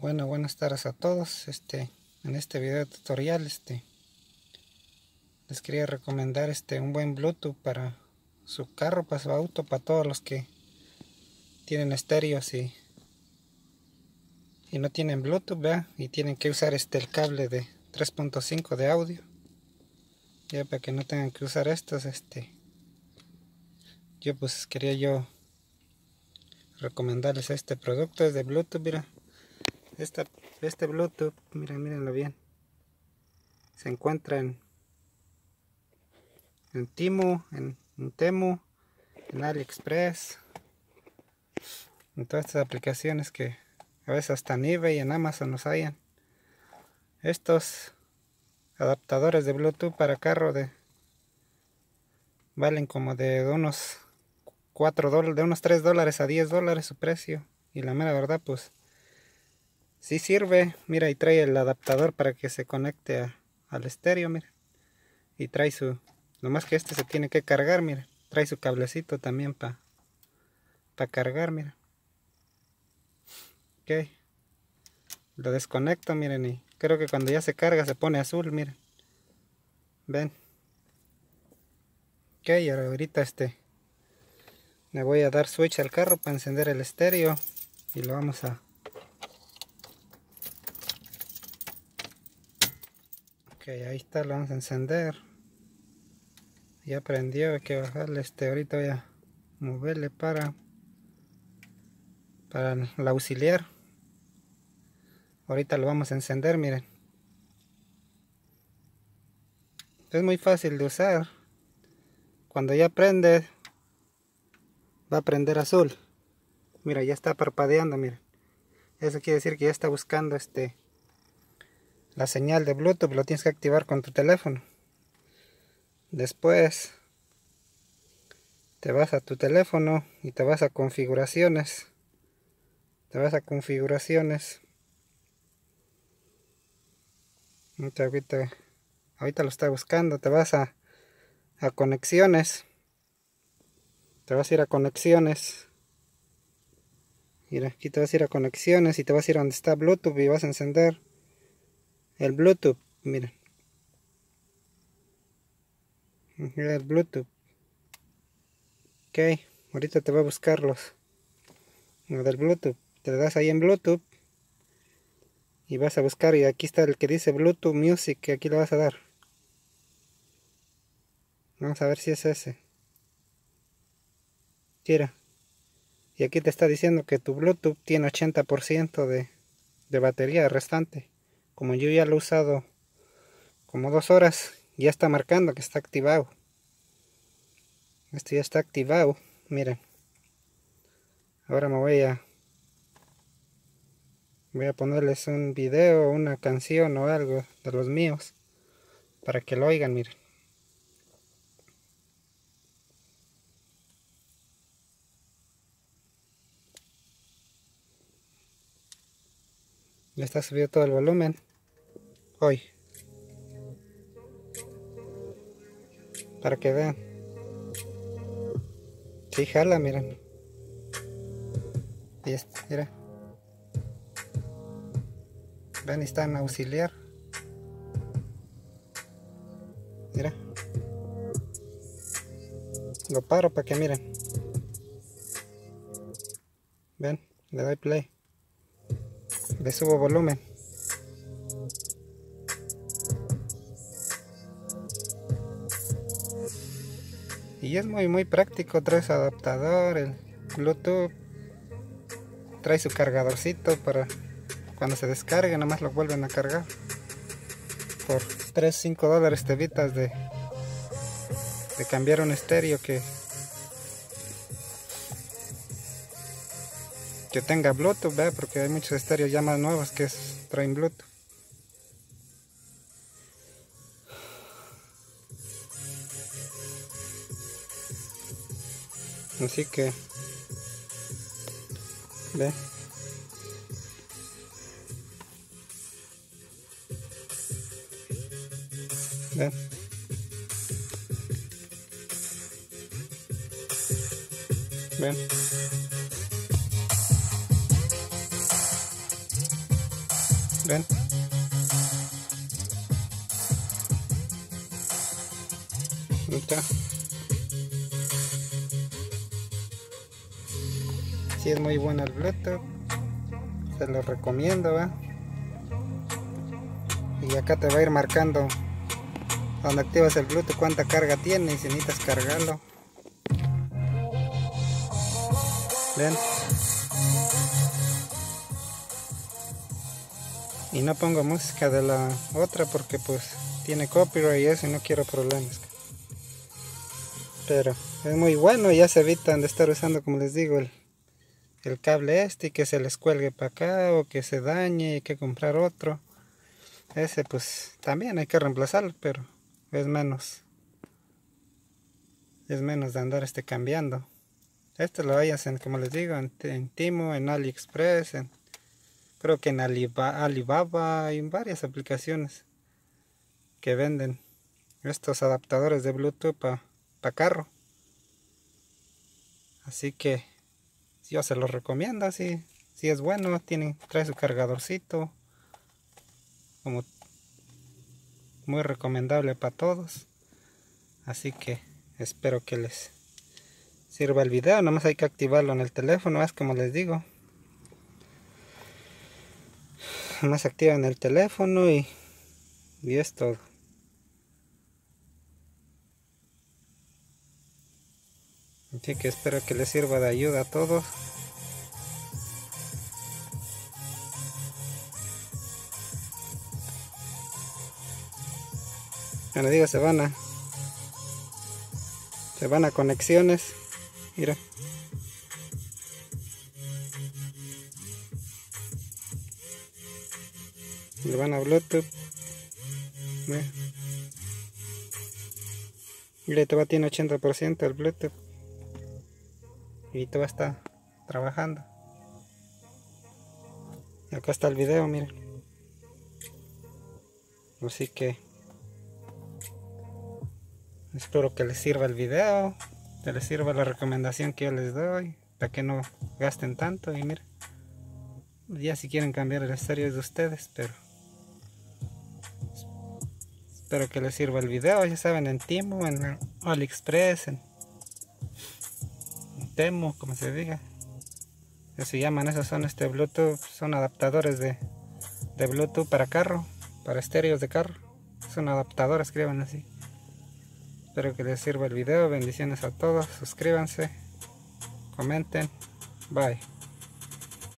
Bueno, buenas tardes a todos. Este, en este video tutorial, este, les quería recomendar este un buen Bluetooth para su carro, para su auto, para todos los que tienen estéreos y, y no tienen Bluetooth, ¿vea? y tienen que usar este el cable de 3.5 de audio. Ya para que no tengan que usar estos, este, yo pues quería yo recomendarles este producto es de Bluetooth, mira este Bluetooth, miren, mírenlo bien. Se encuentra en, en Timu, en, Temu, en AliExpress, en todas estas aplicaciones que a veces hasta en eBay y en Amazon nos hayan. Estos adaptadores de Bluetooth para carro de valen como de unos 4 dólares, de unos 3 dólares a 10 dólares su precio. Y la mera verdad, pues si sirve, mira, y trae el adaptador para que se conecte al estéreo, mira. Y trae su, más que este se tiene que cargar, mira. Trae su cablecito también para para cargar, mira. Ok. Lo desconecto, miren, y creo que cuando ya se carga se pone azul, miren. Ven. Ok, ahorita este le voy a dar switch al carro para encender el estéreo y lo vamos a ok ahí está lo vamos a encender. Ya prendió hay que bajarle este ahorita voy a moverle para para la auxiliar. Ahorita lo vamos a encender miren. Es muy fácil de usar. Cuando ya prende va a prender azul. Mira ya está parpadeando miren. Eso quiere decir que ya está buscando este la señal de Bluetooth lo tienes que activar con tu teléfono. Después te vas a tu teléfono y te vas a configuraciones. Te vas a configuraciones. Ahorita, ahorita, lo está buscando. Te vas a, a conexiones. Te vas a ir a conexiones. Mira, aquí te vas a ir a conexiones y te vas a ir a donde está Bluetooth y vas a encender el Bluetooth, miren. El Bluetooth. Ok, ahorita te voy a buscar los, del Bluetooth. Te das ahí en Bluetooth y vas a buscar y aquí está el que dice Bluetooth Music aquí le vas a dar. Vamos a ver si es ese. Mira. Y aquí te está diciendo que tu Bluetooth tiene 80% de, de batería restante como yo ya lo he usado como dos horas ya está marcando que está activado. Este ya está activado miren. Ahora me voy a voy a ponerles un video una canción o algo de los míos para que lo oigan miren. Ya está subido todo el volumen hoy. Para que vean. Si jala miren y este, mira. Ven está en auxiliar. Mira. Lo paro para que miren. Ven le doy play. Le subo volumen y es muy muy práctico trae su adaptador el bluetooth trae su cargadorcito para cuando se descargue nada más lo vuelven a cargar. Por 3 5 dólares te evitas de de cambiar un estéreo que que tenga bluetooth porque hay muchos estéreos ya más nuevos que traen bluetooth así que ve. Ve. Ven ven está si es muy bueno el bluetooth se lo recomiendo ¿va? y acá te va a ir marcando. Cuando activas el bluetooth cuánta carga tiene y si necesitas cargarlo. Ven y no pongo música de la otra porque pues tiene copyright y eso y no quiero problemas. Pero es muy bueno ya se evitan de estar usando como les digo el, el cable este y que se les cuelgue para acá o que se dañe y hay que comprar otro ese pues también hay que reemplazarlo pero es menos es menos de andar este cambiando este lo hayas en como les digo en, Timo en AliExpress en creo que en Alibaba hay varias aplicaciones que venden estos adaptadores de Bluetooth para carro. Así que yo se los recomiendo, si, si es bueno, tiene, trae su cargadorcito, como muy recomendable para todos. Así que espero que les sirva el video, nomás hay que activarlo en el teléfono, es como les digo. más en el teléfono y, y es todo. Así que espero que les sirva de ayuda a todos. Cuando digo se van a se van a conexiones. Mira. le van a Bluetooth mire todavía tiene 80% el Bluetooth y todavía está trabajando. Acá está el video miren así que espero que les sirva el video que les sirva la recomendación que yo les doy para que no gasten tanto y miren ya si quieren cambiar el estéreo es de ustedes pero Espero que les sirva el video, ya saben, en Timo, en AliExpress, en, Temo, como se diga. Se llaman, esos son este Bluetooth, son adaptadores de, de Bluetooth para carro, para estéreos de carro. Son adaptadores, escriban así. Espero que les sirva el video, bendiciones a todos, suscríbanse, comenten, bye.